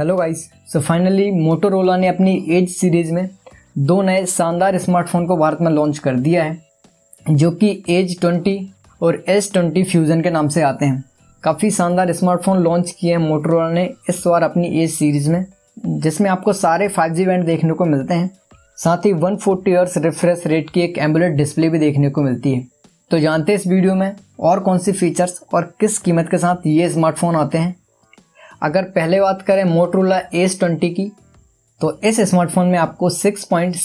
Hello guys so finally Motorola ने अपनी as series में दो नए शानदार स्मार्टफ़ोन को भारत में लॉन्च कर दिया है, जो कि एज 20 और एस ट्वेंटी फ्यूज़न के नाम से आते हैं। काफ़ी शानदार स्मार्टफ़ोन लॉन्च किए हैं मोटोरोला ने इस बार अपनी एज सीरीज़ में, जिसमें आपको सारे फाइव जी बैंड देखने को मिलते हैं। साथ ही one forty years refresh rate की एक एम्बुलेट डिस्प्ले भी देखने को मिलती है। तो जानते हैं इस वीडियो में और कौन सी फीचर्स और किस कीमत के साथ ये स्मार्टफ़ोन आते हैं? अगर पहले बात करें मोटरोला एस ट्वेंटी की तो इस स्मार्टफ़ोन में आपको 6.7 पॉइंट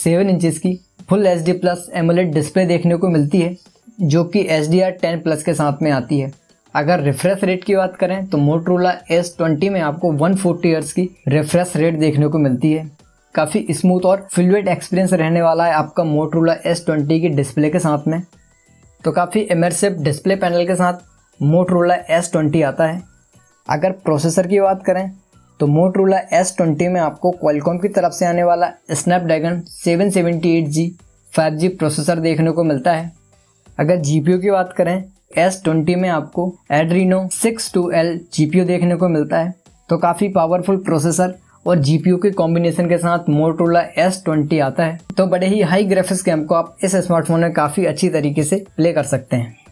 की full H D plus AMOLED display देखने को मिलती है, जो कि H D R ten plus के साथ में आती है। अगर रिफ्रेश रेट की बात करें तो मोटरोला एस ट्वेंटी में आपको 140 फोर्टी की रिफ्रेश रेट देखने को मिलती है। काफ़ी स्मूथ और फ्लूड एक्सपीरियंस रहने वाला है आपका मोटरोला एस ट्वेंटी की डिस्प्ले के साथ में। तो काफ़ी इमर्सिव डिस्प्ले पैनल के साथ मोटरोला एस ट्वेंटी आता है। अगर प्रोसेसर की बात करें तो मोटरोला एस ट्वेंटी में आपको क्वालकॉम की तरफ़ से आने वाला Snapdragon seven seventy eight G five G processor देखने को मिलता है। अगर जी की बात करें एस ट्वेंटी में आपको Adreno six two L G देखने को मिलता है। तो काफ़ी पावरफुल प्रोसेसर और जी के कॉम्बिनेशन के साथ मोटरोला एस ट्वेंटी आता है। तो बड़े ही हाई ग्राफिक्स गेम को आप इस स्मार्टफ़ोन में काफ़ी अच्छी तरीके से प्ले कर सकते हैं।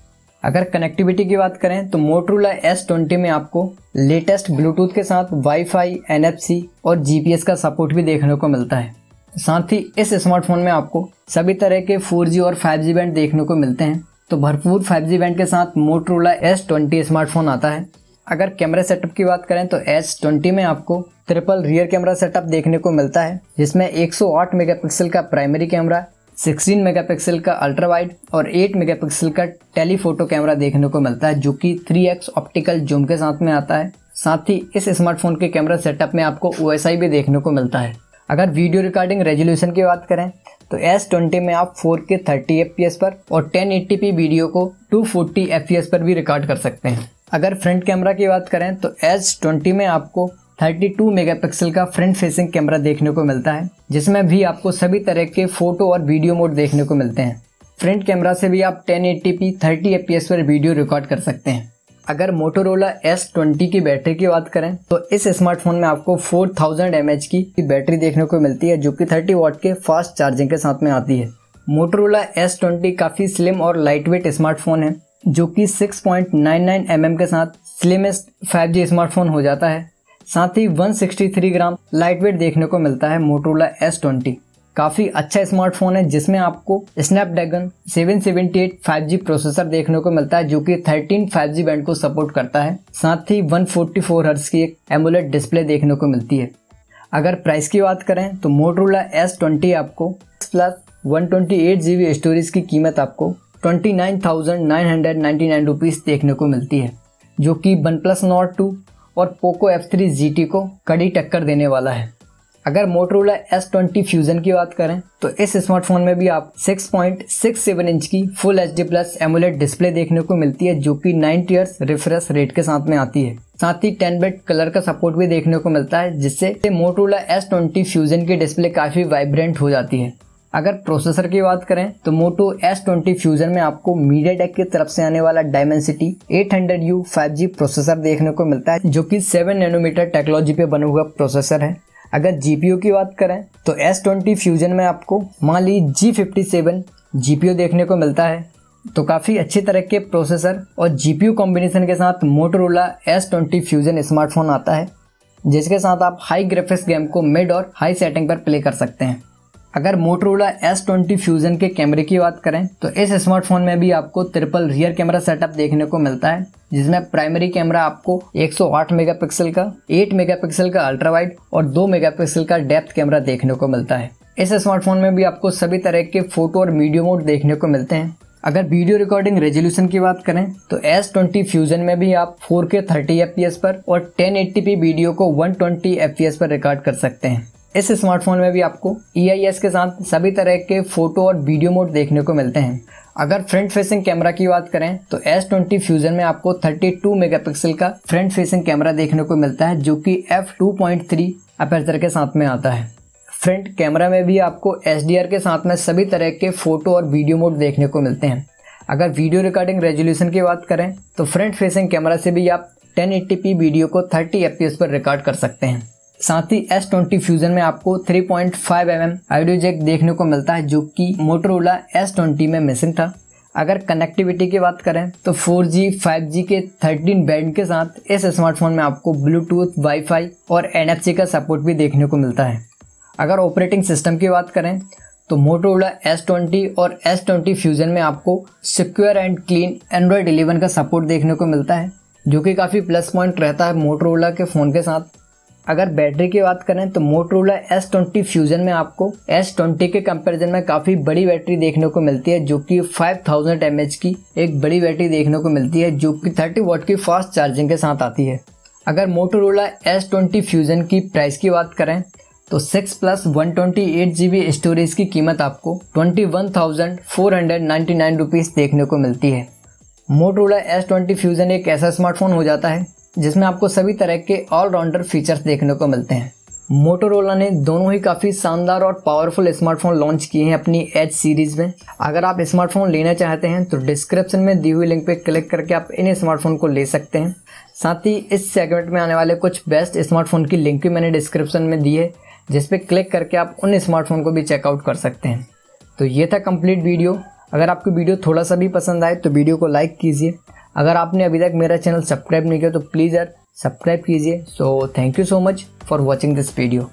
अगर कनेक्टिविटी की बात करें तो मोटरोला एस ट्वेंटी में आपको लेटेस्ट ब्लूटूथ के साथ वाईफाई एनएफसी और जीपीएस का सपोर्ट भी देखने को मिलता है। साथ ही इस स्मार्टफ़ोन में आपको सभी तरह के 4G और 5G बैंड देखने को मिलते हैं। तो भरपूर 5G बैंड के साथ मोटरोला एस ट्वेंटी स्मार्टफ़ोन आता है। अगर कैमरा सेटअप की बात करें तो एस ट्वेंटी में आपको ट्रिपल रियर कैमरा सेटअप देखने को मिलता है, जिसमें 108 मेगापिक्सल का प्राइमरी कैमरा 16 मेगापिक्सल का अल्ट्रा वाइड और 8 मेगापिक्सल का टेलीफोटो कैमरा देखने को मिलता है, जो कि 3x ऑप्टिकल जूम के साथ में आता है। साथ ही इस स्मार्टफ़ोन के कैमरा सेटअप में आपको ओ भी देखने को मिलता है। अगर वीडियो रिकॉर्डिंग रेजोल्यूशन की बात करें तो एस ट्वेंटी में आप 4K 30 एफ़ पर और 1080p वीडियो को 240 एफ़ पर भी रिकॉर्ड कर सकते हैं। अगर फ्रंट कैमरा की बात करें तो एस ट्वेंटी में आपको 32 मेगापिक्सल का फ्रंट फेसिंग कैमरा देखने को मिलता है, जिसमें भी आपको सभी तरह के फ़ोटो और वीडियो मोड देखने को मिलते हैं। फ्रंट कैमरा से भी आप 1080p 30 एफ़ पर वीडियो रिकॉर्ड कर सकते हैं। अगर मोटोरोला एस ट्वेंटी की बैटरी की बात करें तो इस स्मार्टफ़ोन में आपको 4000 थाउज़ेंड की बैटरी देखने को मिलती है, जो कि 30 वॉट के फास्ट चार्जिंग के साथ में आती है। मोटोरोला एस ट्वेंटी काफ़ी स्लिम और लाइट वेट स्मार्टफ़ोन है, जो कि 6.99 पॉइंट mm के साथ स्लिमेस्ट 5G स्मार्टफ़ोन हो जाता है। साथ ही 163 ग्राम लाइट वेट देखने को मिलता है मोटरोला एस ट्वेंटी काफ़ी अच्छा स्मार्टफ़ोन है, जिसमें आपको स्नैपड्रैगन 778 5G प्रोसेसर देखने को मिलता है, जो कि 13 5G बैंड को सपोर्ट करता है। साथ ही 144 फोर्टी हर्ट्ज की एक एमुलेट डिस्प्ले देखने को मिलती है। अगर प्राइस की बात करें तो मोटरोला एस ट्वेंटी आपको प्लस वन ट्वेंटी स्टोरेज की कीमत आपको ट्वेंटी नाइन देखने को मिलती है, जो कि वन प्लस नॉट टू और Poco F three G T को कड़ी टक्कर देने वाला है। अगर मोटरोला एस ट्वेंटी फ्यूजन की बात करें तो इस स्मार्टफ़ोन में भी आप 6.67 इंच की full H D plus AMOLED display देखने को मिलती है, जो कि 90 ईयर्स रिफ्रेश रेट के साथ में आती है। साथ ही 10 बेट कलर का सपोर्ट भी देखने को मिलता है, जिससे मोटरोला एस ट्वेंटी फ्यूजन की डिस्प्ले काफ़ी वाइब्रेंट हो जाती है। अगर प्रोसेसर की बात करें तो मोटो एस ट्वेंटी फ्यूजन में आपको मीडिया टेक की तरफ़ से आने वाला डायमेंसिटी 800 यू 5G प्रोसेसर देखने को मिलता है, जो कि 7 नैनोमीटर टेक्नोलॉजी पे बना हुआ प्रोसेसर है। अगर जीपीयू की बात करें तो एस ट्वेंटी फ्यूजन में आपको Mali G fifty seven GPU देखने को मिलता है। तो काफ़ी अच्छी तरह के प्रोसेसर और जीपीयू कॉम्बिनेशन के साथ Motorola S twenty fusion smartphone आता है, जिसके साथ आप हाई ग्राफिक्स गेम को मिड और हाई सेटिंग पर प्ले कर सकते हैं। अगर मोटरोला एस ट्वेंटी फ्यूजन के कैमरे की बात करें तो इस स्मार्टफ़ोन में भी आपको ट्रिपल रियर कैमरा सेटअप देखने को मिलता है, जिसमें प्राइमरी कैमरा आपको 108 मेगापिक्सल का 8 मेगापिक्सल का अल्ट्रा वाइड और 2 मेगापिक्सल का डेप्थ कैमरा देखने को मिलता है। इस स्मार्टफ़ोन में भी आपको सभी तरह के फ़ोटो और वीडियो मोड देखने को मिलते हैं। अगर वीडियो रिकॉर्डिंग रेजोल्यूशन की बात करें तो एस ट्वेंटी फ्यूजन में भी आप 4K 30 एफ़ पर और 1080p वीडियो को 120 एफ़ पर रिकॉर्ड कर सकते हैं। इस स्मार्टफ़ोन में भी आपको ई e के साथ सभी तरह के फ़ोटो और वीडियो मोड देखने को मिलते हैं। अगर फ्रंट फेसिंग कैमरा की बात करें तो एस ट्वेंटी फ्यूजन में आपको 32 मेगापिक्सल का फ्रंट फेसिंग कैमरा देखने को मिलता है, जो कि F two point three aperture के साथ में आता है। फ्रंट कैमरा में भी आपको एच के साथ में सभी तरह के फ़ोटो और वीडियो मोड देखने को मिलते हैं। अगर वीडियो रिकॉर्डिंग रेजोल्यूशन की बात करें तो फ्रंट फेसिंग कैमरा से भी आप 1080p वीडियो को 30 एफ़ पर रिकॉर्ड कर सकते हैं। साथ ही एस ट्वेंटी फ्यूजन में आपको 3.5 पॉइंट mm ऑडियो जैक देखने को मिलता है जो कि मोटरोला एस ट्वेंटी में मिसिंग था। अगर कनेक्टिविटी की बात करें तो 4G, 5G के 13 बैंड के साथ इस स्मार्टफ़ोन में आपको ब्लूटूथ वाईफाई और एन का सपोर्ट भी देखने को मिलता है। अगर ऑपरेटिंग सिस्टम की बात करें तो एस ट्वेंटी और एस ट्वेंटी फ्यूजन में आपको secure and clean Android eleven का सपोर्ट देखने को मिलता है जो कि काफ़ी प्लस पॉइंट रहता है मोटरोला के फ़ोन के साथ। अगर बैटरी की बात करें तो मोटरोला एस ट्वेंटी फ्यूजन में आपको एस ट्वेंटी के कंपैरिजन में काफ़ी बड़ी बैटरी देखने को मिलती है, जो कि 5000 थाउज़ेंड की एक बड़ी बैटरी देखने को मिलती है, जो कि 30 वॉट की फास्ट चार्जिंग के साथ आती है। अगर मोटरोला एस ट्वेंटी फ्यूजन की प्राइस की बात करें तो six plus one twenty storage की कीमत आपको ट्वेंटी वन देखने को मिलती है। मोटरोला एस ट्वेंटी फ्यूजन एक ऐसा स्मार्टफ़ोन हो जाता है जिसमें आपको सभी तरह के ऑलराउंडर फीचर्स देखने को मिलते हैं। मोटोरोला ने दोनों ही काफ़ी शानदार और पावरफुल स्मार्टफ़ोन लॉन्च किए हैं अपनी एच सीरीज़ में। अगर आप स्मार्टफ़ोन लेना चाहते हैं तो डिस्क्रिप्शन में दी हुई लिंक पे क्लिक करके आप इन स्मार्टफ़ोन को ले सकते हैं। साथ ही इस सेगमेंट में आने वाले कुछ बेस्ट स्मार्टफ़ोन की लिंक भी मैंने डिस्क्रिप्शन में दी है, जिस पे क्लिक करके आप उन स्मार्टफ़ोन को भी चेकआउट कर सकते हैं। तो ये था कंप्लीट वीडियो अगर आपको वीडियो थोड़ा सा भी पसंद आए तो वीडियो को लाइक कीजिए। अगर आपने अभी तक मेरा चैनल सब्सक्राइब नहीं किया तो प्लीज़ यार सब्सक्राइब कीजिए। So thank you so much for watching this video